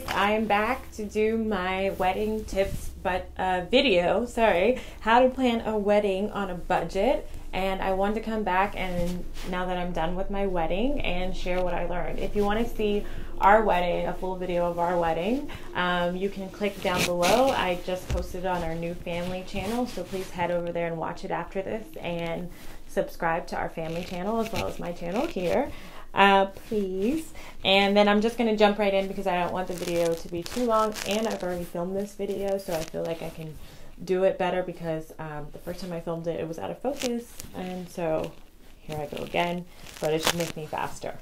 guys, I am back to do my wedding tips but uh, video, sorry, how to plan a wedding on a budget. And I wanted to come back and now that I'm done with my wedding and share what I learned. If you want to see our wedding, a full video of our wedding, um, you can click down below. I just posted on our new family channel, so please head over there and watch it after this and subscribe to our family channel as well as my channel here uh, please. And then I'm just going to jump right in because I don't want the video to be too long. And I've already filmed this video, so I feel like I can do it better because um, the first time I filmed it, it was out of focus. And so here I go again, but it should make me faster.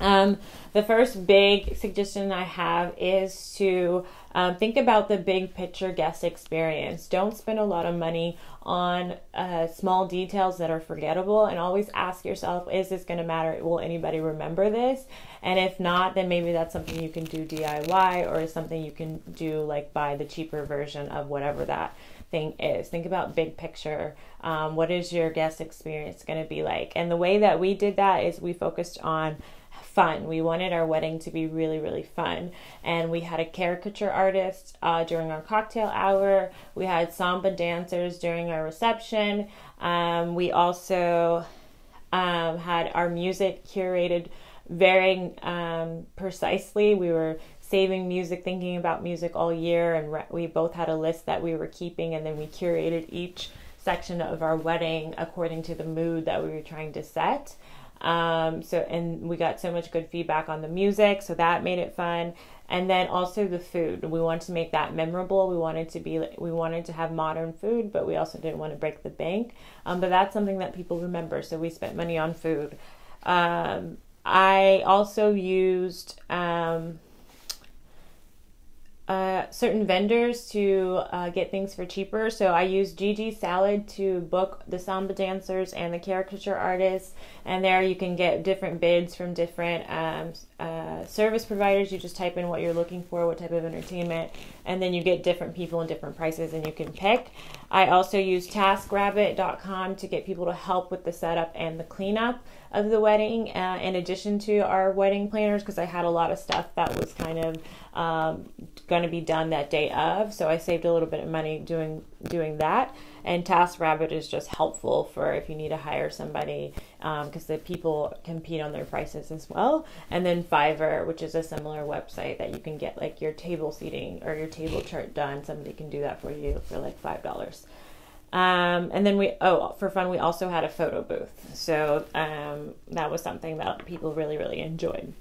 Um, the first big suggestion I have is to um, think about the big picture guest experience. Don't spend a lot of money on uh, small details that are forgettable and always ask yourself is this going to matter? Will anybody remember this? And if not, then maybe that's something you can do DIY or something you can do like buy the cheaper version of whatever that thing is. Think about big picture. Um, what is your guest experience going to be like? And the way that we did that is we focused on fun. We wanted our wedding to be really, really fun. And we had a caricature artist uh, during our cocktail hour. We had samba dancers during our reception. Um, we also um, had our music curated very um, precisely. We were saving music, thinking about music all year, and re- we both had a list that we were keeping, and then we curated each section of our wedding according to the mood that we were trying to set. Um, so and we got so much good feedback on the music, so that made it fun. And then also the food. We wanted to make that memorable. We wanted to be we wanted to have modern food, but we also didn't want to break the bank. Um, but that's something that people remember. So we spent money on food. Um, I also used um, uh, certain vendors to uh, get things for cheaper. So I used GigSalad to book the samba dancers and the caricature artists, and there you can get different bids from different um, uh, service providers. You just type in what you're looking for, what type of entertainment, and then you get different people and different prices, and you can pick. I also use TaskRabbit.com to get people to help with the setup and the cleanup of the wedding, uh, in addition to our wedding planners, because I had a lot of stuff that was kind of um, going to be done that day of. So I saved a little bit of money doing doing that. And TaskRabbit is just helpful for if you need to hire somebody because um, the people compete on their prices as well. And then Fiverr, which is a similar website that you can get like your table seating or your table chart done. Somebody can do that for you for like five dollars. Um, and then we, oh, for fun, we also had a photo booth. So um, that was something that people really, really enjoyed.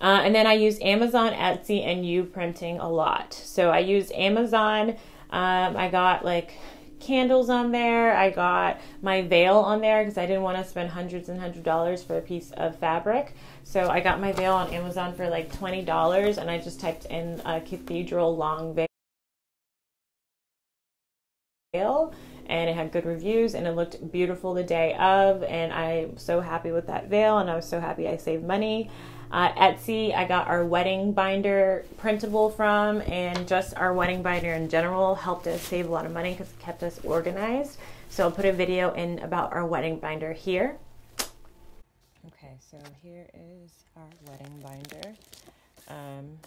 Uh, and then I use Amazon, Etsy, and YouPrinting a lot. So I use Amazon. Um, I got like candles on there. I got my veil on there because I didn't want to spend hundreds and hundred dollars for a piece of fabric. So I got my veil on Amazon for like twenty dollars, and I just typed in a cathedral long veil and it had good reviews and it looked beautiful the day of and i'm so happy with that veil and i was so happy i saved money uh, Etsy, I got our wedding binder printable from, and just our wedding binder in general helped us save a lot of money because it kept us organized. So I'll put a video in about our wedding binder here. Okay, so here is our wedding binder. Um,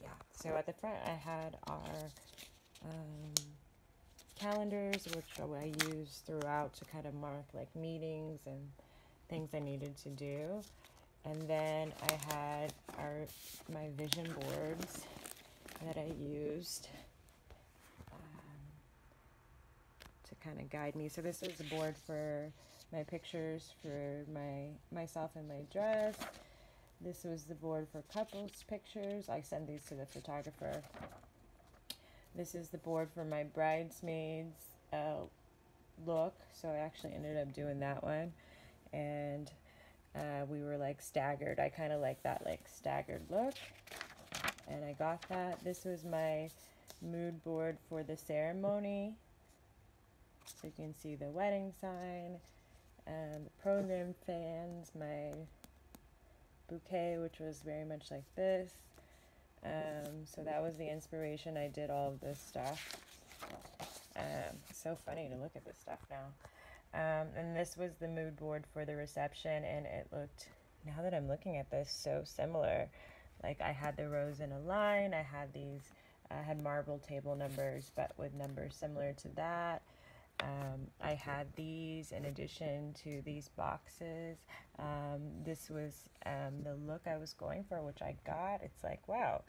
yeah, so at the front I had our um, calendars, which I use throughout to kind of mark like meetings and things I needed to do and then I had our my vision boards that I used um, to kind of guide me. So this is a board for my pictures for my myself and my dress. This was the board for couples pictures. I send these to the photographer. This is the board for my bridesmaids uh, look. So I actually ended up doing that one. And uh, we were like staggered. I kind of like that like staggered look. And I got that. This was my mood board for the ceremony. So you can see the wedding sign and the program fans, my bouquet, which was very much like this. Um, so that was the inspiration. I did all of this stuff. Um, so funny to look at this stuff now. Um, and this was the mood board for the reception, and it looked, now that I'm looking at this, so similar. like I had the rows in a line. I had these, I had marble table numbers, but with numbers similar to that. Um, I had these in addition to these boxes. Um, this was um, the look I was going for, which I got. It's like, wow.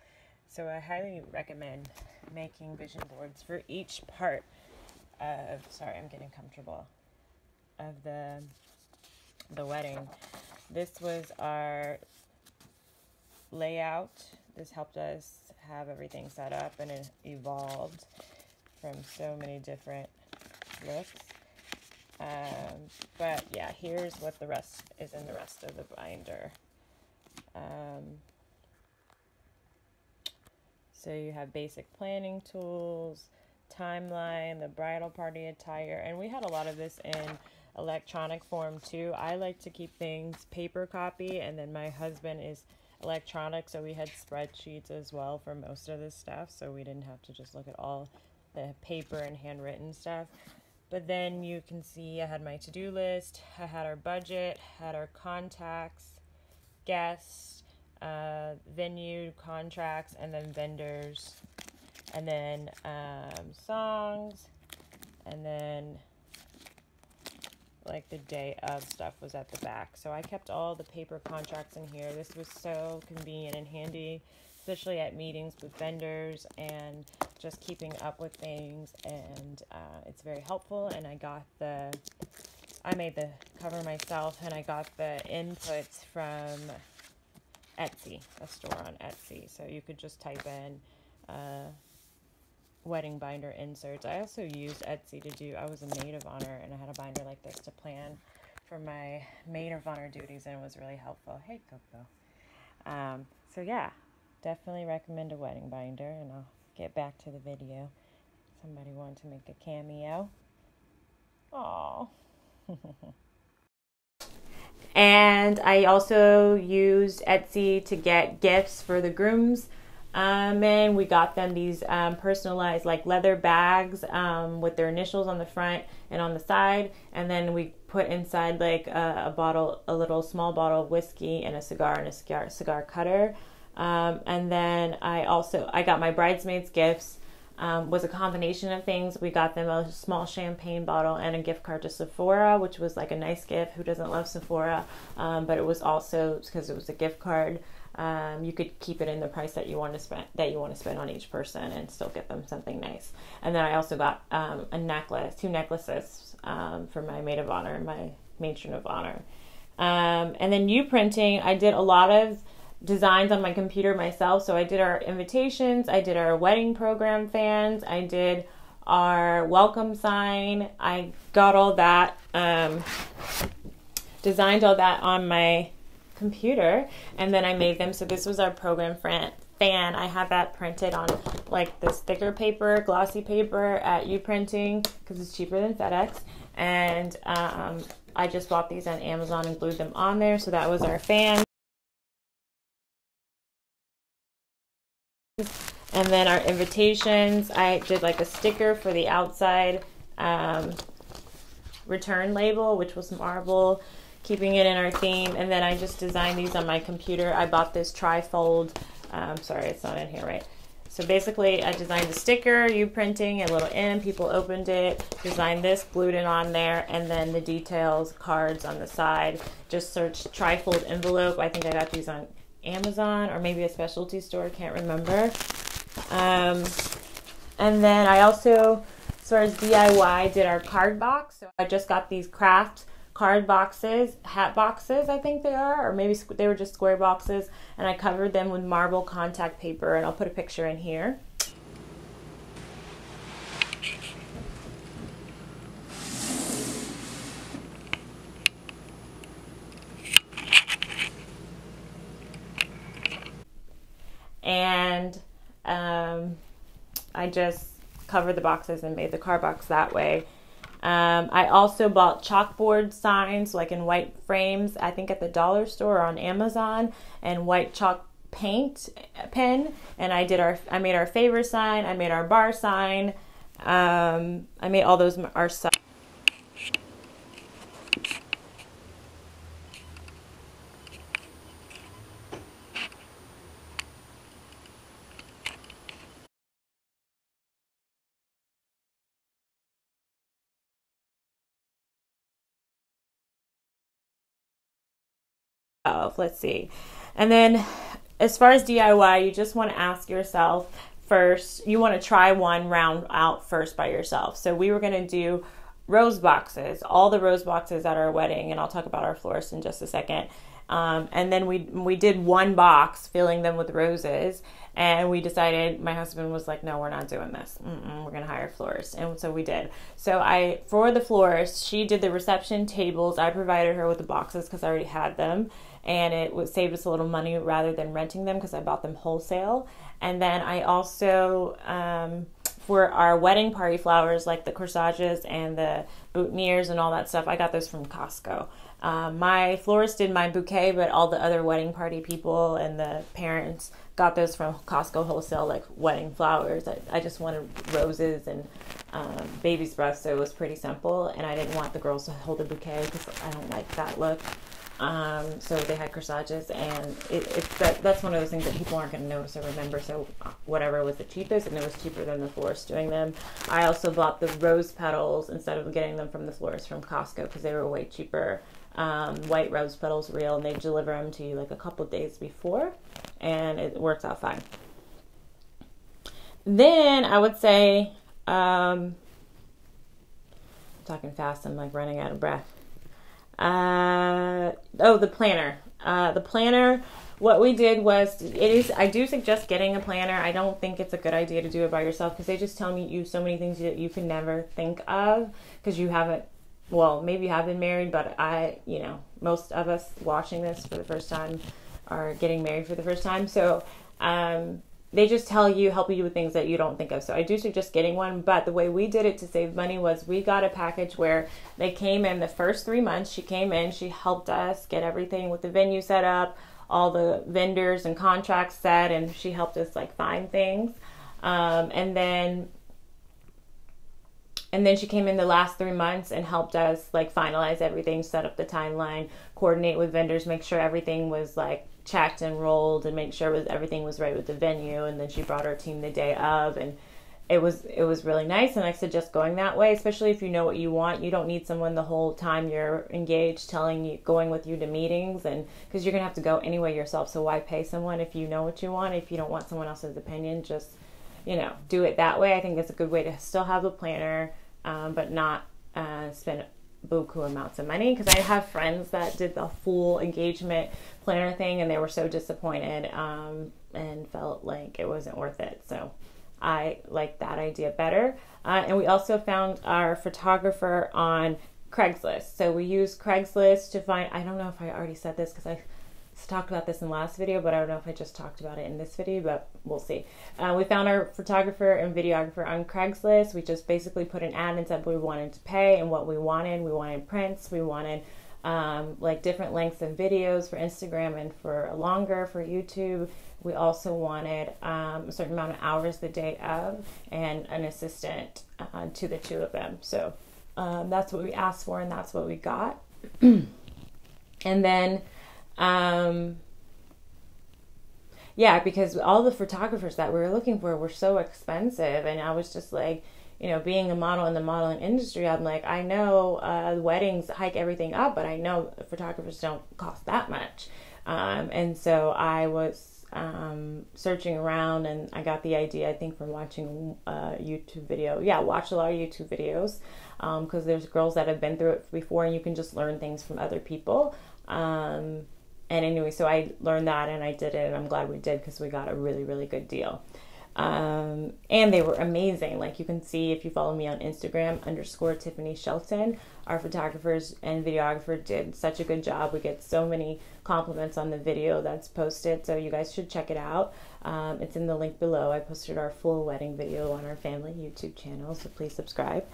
So I highly recommend making vision boards for each part of, sorry, I'm getting comfortable, of the, the wedding. This was our layout. This helped us have everything set up and it evolved from so many different looks. Um, but yeah, here's what the rest is in the rest of the binder. Um, so you have basic planning tools, timeline, the bridal party attire, and we had a lot of this in electronic form too. I like to keep things paper copy, and then my husband is electronic, so we had spreadsheets as well for most of this stuff, so we didn't have to just look at all the paper and handwritten stuff. But then you can see I had my to do list, I had our budget, had our contacts, guests, uh, venue contracts, and then vendors, and then um, songs, and then like the day of stuff was at the back. So I kept all the paper contracts in here. This was so convenient and handy, especially at meetings with vendors and just keeping up with things. And uh, it's very helpful. And I got the, I made the cover myself and I got the inputs from Etsy, a store on Etsy. So you could just type in, uh, wedding binder inserts. I also used Etsy to do, I was a maid of honor and I had a binder like this to plan for my maid of honor duties and it was really helpful. Hey, Coco. Um, so yeah, definitely recommend a wedding binder and I'll get back to the video. Somebody wanted to make a cameo. Aww. and I also used Etsy to get gifts for the grooms um, and we got them these um, personalized like leather bags um, with their initials on the front and on the side. And then we put inside like a, a bottle, a little small bottle of whiskey and a cigar and a cigar, cigar cutter. Um, and then I also, I got my bridesmaids gifts. Um, was a combination of things. We got them a small champagne bottle and a gift card to Sephora, which was like a nice gift. Who doesn't love Sephora? Um, but it was also because it was a gift card. Um, you could keep it in the price that you want to spend that you want to spend on each person and still get them something nice. And then I also got um, a necklace, two necklaces um, for my maid of honor, and my matron of honor. Um, and then YouPrinting, I did a lot of designs on my computer myself. So I did our invitations, I did our wedding program fans, I did our welcome sign. I got all that, um, designed all that on my computer and then I made them. So this was our program fan. I have that printed on like this thicker paper, glossy paper at YouPrinting because it's cheaper than FedEx. And um, I just bought these on Amazon and glued them on there. So that was our fan. And then our invitations, I did like a sticker for the outside um, return label, which was marble keeping it in our theme. And then I just designed these on my computer. I bought this trifold. Um, sorry, it's not in here, right? So basically, I designed the sticker, YouPrinting, a little in, people opened it, designed this, glued it on there, and then the details, cards on the side. Just searched trifold envelope. I think I got these on Amazon or maybe a specialty store, can't remember. Um, and then I also, as far as DIY, did our card box. So I just got these craft card boxes, hat boxes, I think they are, or maybe they were just square boxes, and I covered them with marble contact paper, and I'll put a picture in here. And um, I just covered the boxes and made the card box that way. Um, I also bought chalkboard signs, like in white frames, I think at the dollar store or on Amazon, and white chalk paint pen. And I did our, I made our favor sign, I made our bar sign, um, I made all those our signs. Oh, let's see. And then as far as DIY, you just want to ask yourself first, you want to try one round out first by yourself. So we were going to do rose boxes, all the rose boxes at our wedding, and I'll talk about our florist in just a second. Um, and then we we did one box, filling them with roses, and we decided. My husband was like, "No, we're not doing this. Mm-mm, we're gonna hire a florist," and so we did. So I, for the florist, she did the reception tables. I provided her with the boxes because I already had them, and it would save us a little money rather than renting them because I bought them wholesale. And then I also um, for our wedding party flowers, like the corsages and the boutonnieres and all that stuff, I got those from Costco. Um, my florist did my bouquet, but all the other wedding party people and the parents got those from Costco wholesale, like wedding flowers. I, I just wanted roses and um, baby's breath, so it was pretty simple. And I didn't want the girls to hold a bouquet because I don't like that look. Um, so they had corsages, and it, it's that, that's one of those things that people aren't going to notice or remember. So uh, whatever was the cheapest, and it was cheaper than the florist doing them. I also bought the rose petals instead of getting them from the florist from Costco because they were way cheaper. Um, white rose petals, real, and they deliver them to you like a couple days before, and it works out fine. Then I would say, um, talking fast, I'm like running out of breath. Uh, oh, the planner. Uh, the planner. What we did was, it is. I do suggest getting a planner. I don't think it's a good idea to do it by yourself because they just tell me you so many things that you can never think of because you haven't. Well, maybe have been married, but I, you know, most of us watching this for the first time are getting married for the first time. So, um, they just tell you, help you with things that you don't think of. So I do suggest getting one. But the way we did it to save money was we got a package where they came in the first three months. She came in, she helped us get everything with the venue set up, all the vendors and contracts set, and she helped us like find things. Um, and then and then she came in the last three months and helped us like finalize everything set up the timeline coordinate with vendors make sure everything was like checked and rolled and make sure was everything was right with the venue. And then she brought her team the day of and it was it was really nice. And I suggest going that way especially if you know what you want. You don't need someone the whole time you're engaged telling you going with you to meetings and because you're gonna have to go anyway yourself. So why pay someone if you know what you want? If you don't want someone else's opinion just you know do it that way. I think it's a good way to still have a planner um, but not uh, spend buku amounts of money because I have friends that did the full engagement planner thing and they were so disappointed um, and felt like it wasn't worth it. So I like that idea better. Uh, and we also found our photographer on Craigslist. So we use Craigslist to find, I don't know if I already said this because I talked about this in the last video, but I don't know if I just talked about it in this video, but we'll see. Uh, we found our photographer and videographer on Craigslist. We just basically put an ad and said we wanted to pay and what we wanted. We wanted prints, we wanted um, like different lengths of videos for Instagram and for longer for YouTube. We also wanted um, a certain amount of hours the day of and an assistant uh, to the two of them. So um, that's what we asked for and that's what we got. and then um, yeah, because all the photographers that we were looking for were so expensive, and I was just like, you know, being a model in the modeling industry, I'm like, I know uh, weddings hike everything up, but I know photographers don't cost that much. Um, and so I was um, searching around, and I got the idea, I think, from watching a uh, YouTube video. Yeah, watch a lot of YouTube videos because um, there's girls that have been through it before, and you can just learn things from other people. Um, and anyway, so I learned that and I did it, and I'm glad we did because we got a really, really good deal. Um, and they were amazing. Like you can see if you follow me on Instagram, underscore Tiffany Shelton, our photographers and videographer did such a good job. We get so many compliments on the video that's posted, so you guys should check it out. Um, it's in the link below. I posted our full wedding video on our family YouTube channel, so please subscribe.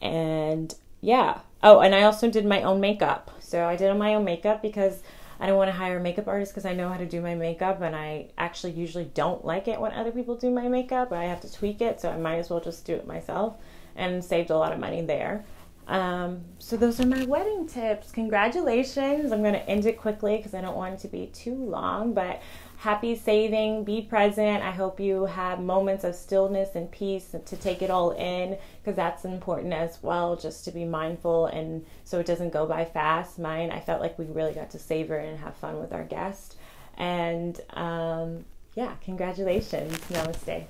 And yeah. Oh, and I also did my own makeup. So I did my own makeup because I don't want to hire a makeup artist because I know how to do my makeup and I actually usually don't like it when other people do my makeup. I have to tweak it, so I might as well just do it myself and saved a lot of money there. Um, so those are my wedding tips. Congratulations. I'm going to end it quickly because I don't want it to be too long, but happy saving. Be present. I hope you have moments of stillness and peace to take it all in because that's important as well, just to be mindful and so it doesn't go by fast. Mine, I felt like we really got to savor and have fun with our guest. And um, yeah, congratulations. Namaste.